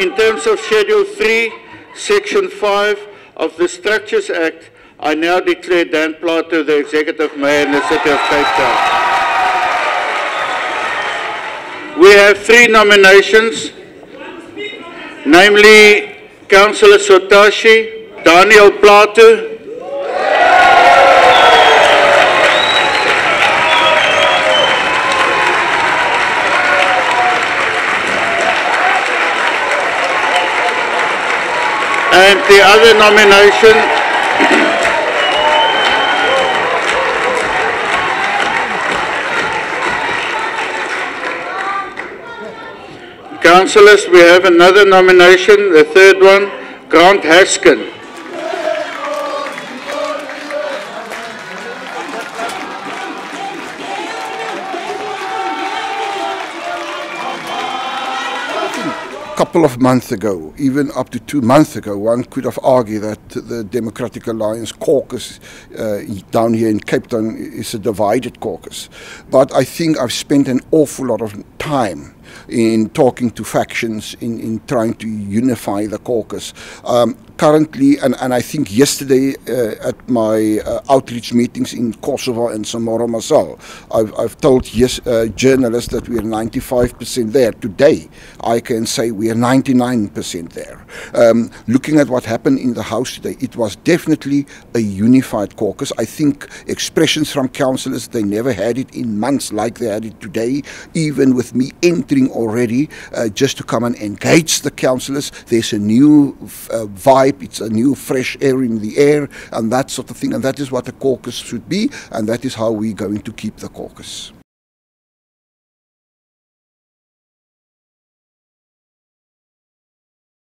in terms of Schedule 3, Section 5 of the Structures Act, I now declare Dan Plato the Executive Mayor in the City of Cape Town. We have three nominations, namely Councillor Sotashe, Daniel Plato, And the other nomination Councillors, we have another nomination, the third one, Grant Haskin. Couple of months ago, even up to two months ago, one could have argued that the Democratic Alliance caucus uh, down here in Cape Town is a divided caucus. But I think I've spent an awful lot of time in talking to factions, in, in trying to unify the caucus. Um, currently, and, and I think yesterday uh, at my uh, outreach meetings in Kosovo and Samora Machel, I've, I've told yes, uh, journalists that we are 95% there. Today, I can say we are 99% there. Um, looking at what happened in the House today, it was definitely a unified caucus. I think expressions from councillors, they never had it in months like they had it today, even with me entering already uh, just to come and engage the councillors. There's a new uh, vibe it's a new fresh air in the air, and that sort of thing. And that is what a caucus should be, and that is how we're going to keep the caucus.